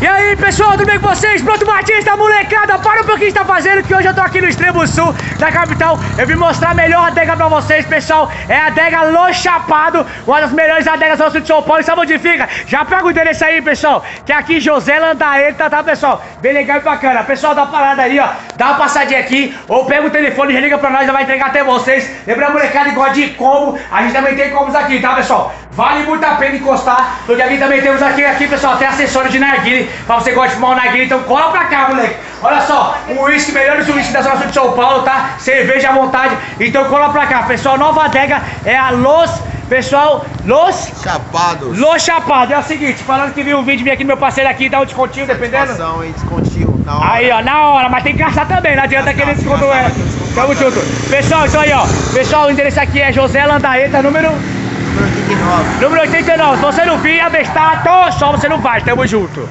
E aí pessoal, tudo bem com vocês? Pronto Batista, molecada, para um pouquinho que está fazendo que hoje eu tô aqui no extremo sul da capital Eu vim mostrar a melhor adega pra vocês, pessoal É a adega Lo Chapado, uma das melhores adegas do sul de São Paulo E sabe onde fica? Já pega o endereço aí, pessoal Que é aqui José Landaeta, tá pessoal? Bem legal e bacana Pessoal, dá parada aí, ó Dá uma passadinha aqui Ou pega o telefone e liga pra nós, já vai entregar até vocês Lembra, molecada, igual de combo A gente também tem combos aqui, tá pessoal? Vale muito a pena encostar Porque aqui também temos aqui, aqui pessoal, tem acessório de narguile Pra você gosta de fumar um narguile, então cola pra cá, moleque Olha só, um uísque, melhores uísque da Zona Sul de São Paulo, tá? Cerveja à vontade, então cola pra cá Pessoal, nova adega é a Los... Pessoal, Los... Chapados. Los Chapado, é o seguinte, falando que viu o vídeo, vem aqui no meu parceiro aqui, dá um descontinho, dependendo Ação aí, descontinho. Na hora. Aí, ó, na hora, mas tem que gastar também, não adianta querer desconto, é. Tamo junto. Pessoal, então aí, ó. Pessoal, o endereço aqui é José Landaeta, número, Número 89. número 89. Se você não vir, abestado, só você não vai. Tamo junto.